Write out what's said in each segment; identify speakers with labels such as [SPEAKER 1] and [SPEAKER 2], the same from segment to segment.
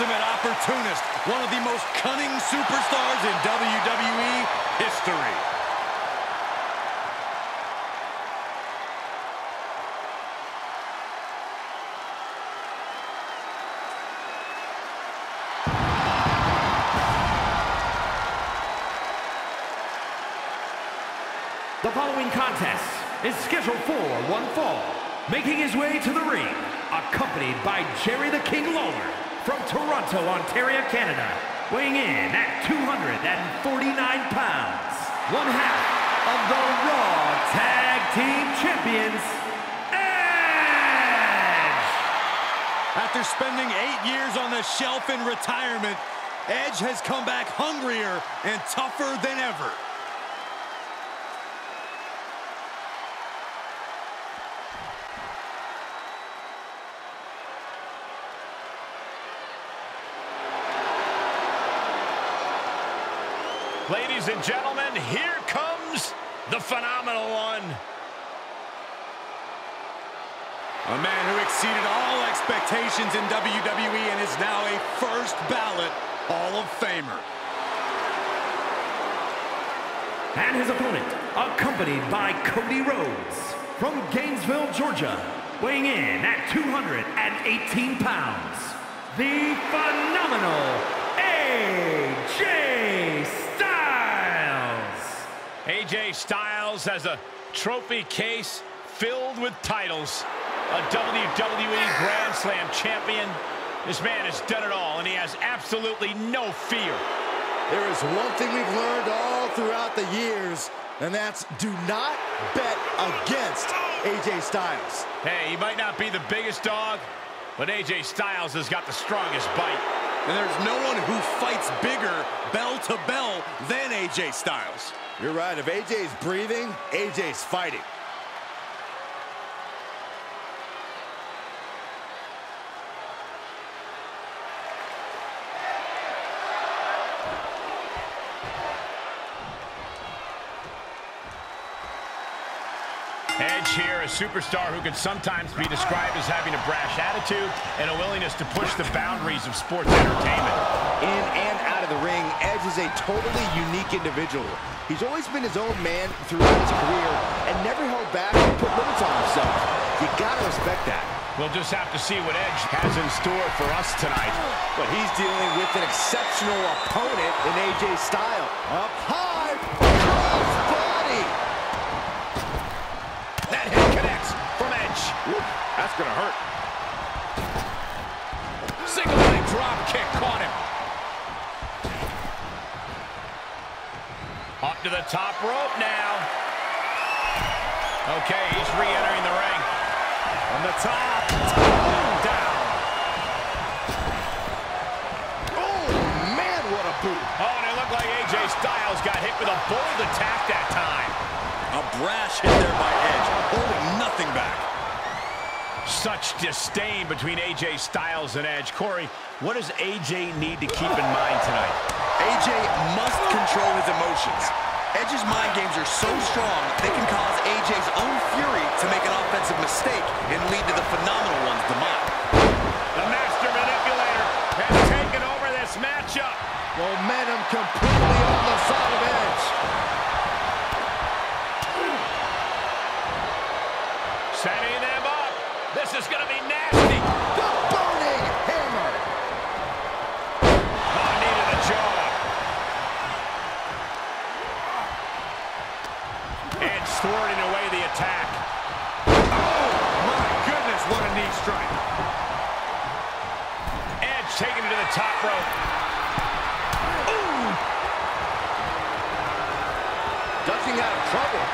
[SPEAKER 1] ultimate opportunist, one of the most cunning superstars in WWE history.
[SPEAKER 2] The following contest is scheduled for one fall. Making his way to the ring, accompanied by Jerry the King Lawler from Toronto, Ontario, Canada, weighing in at 249 pounds, one half of the Raw Tag Team Champions, Edge!
[SPEAKER 1] After spending eight years on the shelf in retirement, Edge has come back hungrier and tougher than ever.
[SPEAKER 3] Ladies and gentlemen, here comes the phenomenal one.
[SPEAKER 1] A man who exceeded all expectations in WWE and is now a first ballot Hall of Famer.
[SPEAKER 2] And his opponent, accompanied by Cody Rhodes from Gainesville, Georgia, weighing in at 218 pounds, the phenomenal AJ Styles.
[SPEAKER 3] AJ Styles has a trophy case filled with titles. A WWE Grand Slam champion. This man has done it all, and he has absolutely no fear.
[SPEAKER 4] There is one thing we've learned all throughout the years, and that's do not bet against AJ Styles.
[SPEAKER 3] Hey, he might not be the biggest dog, but AJ Styles has got the strongest bite.
[SPEAKER 1] And there's no one who fights bigger bell to bell than AJ Styles.
[SPEAKER 4] You're right. If AJ's breathing, AJ's fighting.
[SPEAKER 3] Edge here, a superstar who can sometimes be described as having a brash attitude and a willingness to push the boundaries of sports entertainment.
[SPEAKER 4] In and out of the ring, Edge is a totally unique individual. He's always been his own man throughout his career and never held back or put limits on himself. You gotta respect that.
[SPEAKER 3] We'll just have to see what Edge has in store for us tonight.
[SPEAKER 4] But he's dealing with an exceptional opponent in AJ Styles. Up high, That's gonna hurt.
[SPEAKER 3] Single leg drop kick caught him. Up to the top rope now. Okay, he's re-entering the ring.
[SPEAKER 1] On the top, down.
[SPEAKER 4] Oh, man, what a boot.
[SPEAKER 3] Oh, and it looked like AJ Styles got hit with a bold attack that time.
[SPEAKER 1] A brash hit there by Edge, holding nothing back.
[SPEAKER 3] Such disdain between AJ Styles and Edge. Corey, what does AJ need to keep in mind tonight?
[SPEAKER 1] AJ must control his emotions. Edge's mind games are so strong, they can cause AJ's own fury to make an offensive mistake and lead to the phenomenal one's demise.
[SPEAKER 3] The master manipulator has taken over this matchup.
[SPEAKER 4] Momentum completely on the side of Edge.
[SPEAKER 3] Setting them up. This is going to be nasty.
[SPEAKER 4] The burning hammer.
[SPEAKER 3] Oh, knee to the jaw. Edge thwarting away the attack.
[SPEAKER 1] Oh, my goodness, what a knee strike.
[SPEAKER 3] Edge taking it to the top rope.
[SPEAKER 4] Ducking out of trouble.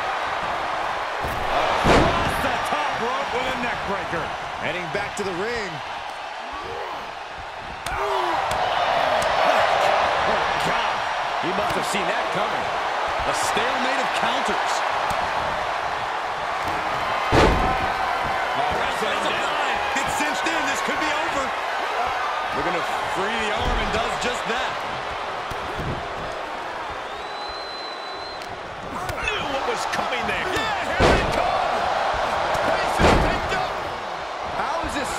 [SPEAKER 4] Heading back to the ring.
[SPEAKER 1] Oh, God.
[SPEAKER 4] He must have seen that coming.
[SPEAKER 1] A stalemate of counters.
[SPEAKER 3] Wrestling
[SPEAKER 1] That's a
[SPEAKER 3] down.
[SPEAKER 1] blind. It's cinched in. This could be over. Looking to free the arm and does just that.
[SPEAKER 3] Knew what was coming there.
[SPEAKER 4] Pace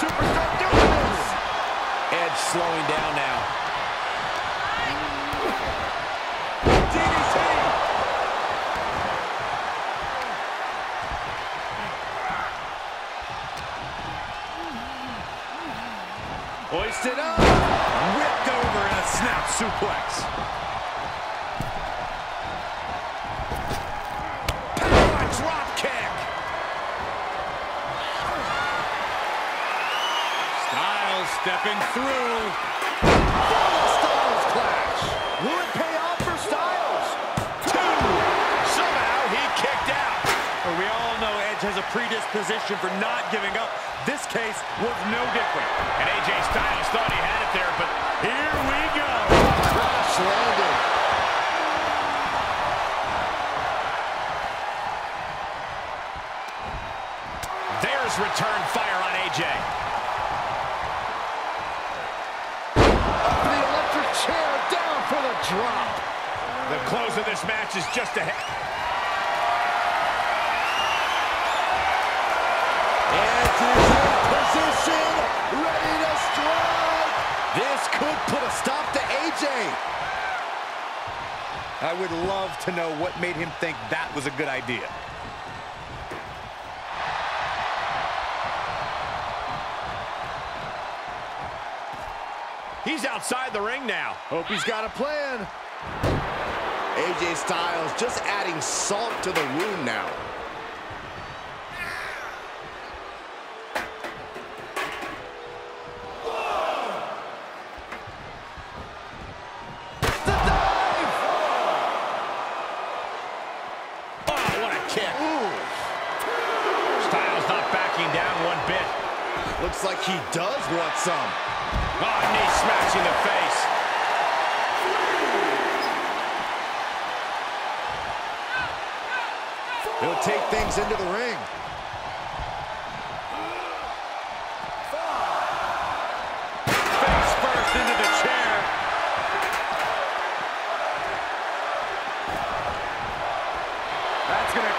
[SPEAKER 4] superstar doing this? Edge
[SPEAKER 1] Edge slowing down now.
[SPEAKER 4] DDT! Hoisted up!
[SPEAKER 1] Whipped over in a snap suplex.
[SPEAKER 3] Stepping through.
[SPEAKER 4] Styles clash! Will it pay off for Styles?
[SPEAKER 1] Two. Somehow he kicked out.
[SPEAKER 5] Well, we all know Edge has a predisposition for not giving up. This case was no different.
[SPEAKER 3] And AJ Styles thought he had it there, but here we go.
[SPEAKER 4] Crash.
[SPEAKER 3] There's return fire on AJ.
[SPEAKER 4] Drop.
[SPEAKER 3] The close of this match is just ahead.
[SPEAKER 4] Is in position, ready to strike. This could put a stop to AJ.
[SPEAKER 1] I would love to know what made him think that was a good idea.
[SPEAKER 3] He's outside the ring now.
[SPEAKER 4] Hope he's got a plan. AJ Styles just adding salt to the wound now. The dive!
[SPEAKER 3] Oh, what a kick. Styles not backing down one bit.
[SPEAKER 4] Looks like he does want some.
[SPEAKER 3] Oh, knee smashing the face.
[SPEAKER 4] He'll take things into the ring.
[SPEAKER 5] Face first into the chair. That's going to